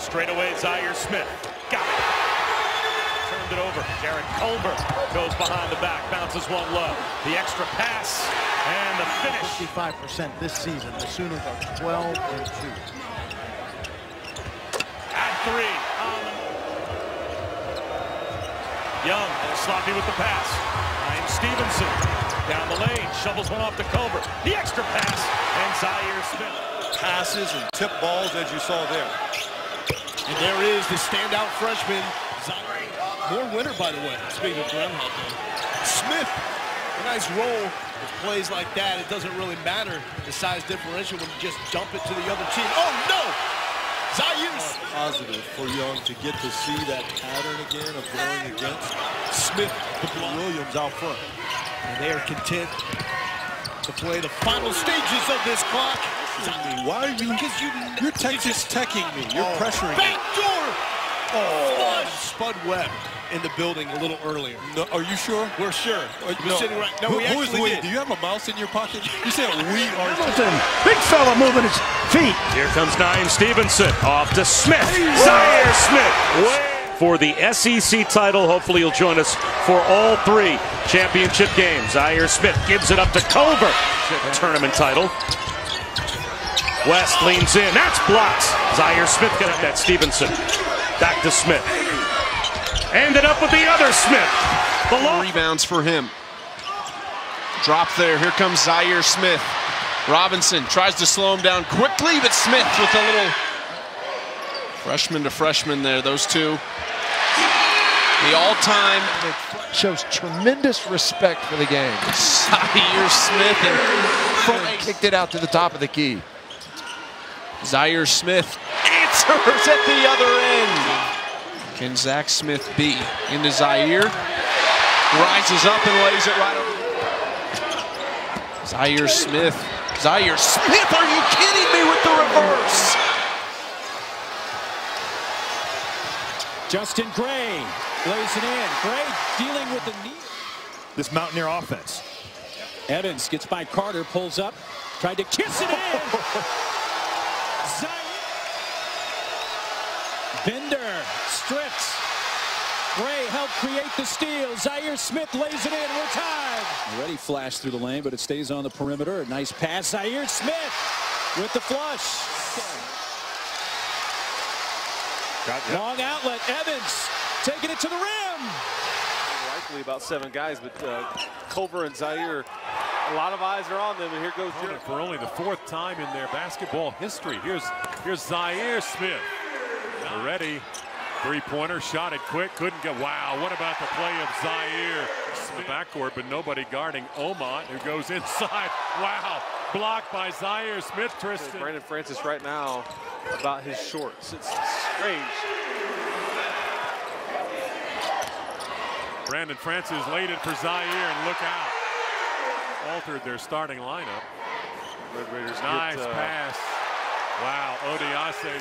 Straight away, Zhaire Smith. Got it. Turned it over. Jarrett Culver goes behind the back, bounces one low. The extra pass and the finish. 55% this season. The Sooners are 12 and 2. At three. Young, sloppy with the pass. Ryan Stevenson down the lane, shovels one off to Culver. The extra pass, and Zhaire Smith. Passes and tip balls as you saw there. And there is the standout freshman, Zhaire. More winner, by the way, speaking of groundhog day. Smith, a nice roll with plays like that. It doesn't really matter the size differential when you just dump it to the other team. Oh, no! Zhaire Positive for Young to get to see that pattern again of going against Smith. Williams out front. And they are content to play the final stages of this clock. Why are you? Because you, You're Texas teching me. You're oh, pressuring me. Backdoor! Oh, Spud Webb in the building a little earlier. No, are you sure? We're sure. We're no. sitting right. No, Who- we who is actually we? did. Do you have a mouse in your pocket? You said we are. Hamilton, big fella moving his feet. Here comes Niem Stevenson off to Smith. Zhaire Smith way for the SEC title. Hopefully, you'll join us for all three championship games. Zhaire Smith gives it up to Culver. Tournament title. West leans in. That's blocked. Zhaire Smith got at that Stevenson. Back to Smith. Ended up with the other Smith. The long rebounds for him. Drop there. Here comes Zhaire Smith. Robinson tries to slow him down quickly, but Smith with a little freshman to freshman there. Those two. The all-time shows tremendous respect for the game. Zhaire Smith and And kicked it out to the top of the key. Zhaire Smith answers at the other end. Can Zach Smith be into Zhaire? Rises up and lays it right over. Zhaire Smith. Zhaire Smith, are you kidding me with the reverse? Justin Gray lays it in. Gray dealing with the knee. This Mountaineer offense. Evans gets by Carter, pulls up, tried to kiss it in. Zhaire. Bender strips. Gray helped create the steal. Zhaire Smith lays it in. We're tied. Already flashed through the lane, but it stays on the perimeter. A nice pass. Zhaire Smith with the flush. Long outlet. Evans taking it to the rim. likely about seven guys, but uh, Culver and Zhaire, a lot of eyes are on them, and here goes for only the fourth time in their basketball history. Here's here's Zhaire Smith. Ready. Three-pointer, shot it quick, couldn't get. Wow, what about the play of Zhaire? In the backcourt, but nobody guarding Omot, who goes inside. Wow, blocked by Zhaire Smith, Tristan. Brandon Francis right now about his shorts. It's strange. Brandon Francis laid it for Zhaire, and look out. Altered their starting lineup. Red Raiders Nice get, uh, pass. Wow, Odiase.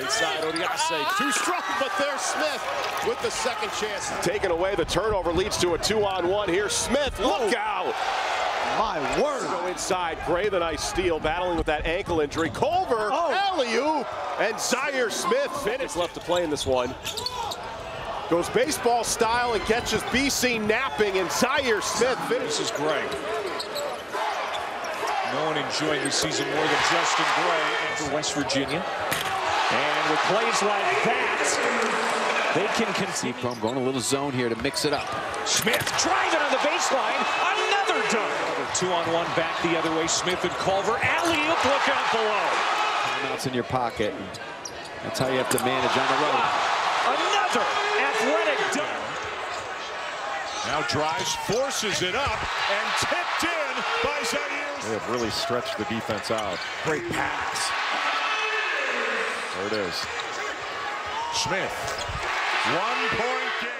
Inside Odiase. Too strong, but there's Smith with the second chance. Taken away, the turnover leads to a two-on-one here. Smith, look out! My word. Go inside. Gray, the nice steal, battling with that ankle injury. Culver, alley-oop, and Zhaire Smith finished. Left to play in this one. Goes baseball style and catches BC napping, and Zhaire Smith finishes. This is Gray. No one enjoying the season more than Justin Gray for West Virginia. And with plays like that, they can concede. I'm going a little zone here to mix it up. Smith driving on the baseline. Another dunk. Another two on one back the other way. Smith and Culver. Alley oop. Look out below. Timeouts in your pocket. That's how you have to manage on the road. Another athletic dunk. Now drives, forces it up, and tipped in by Zhaire. They have really stretched the defense out. Great pass. There it is. Smith. One point game.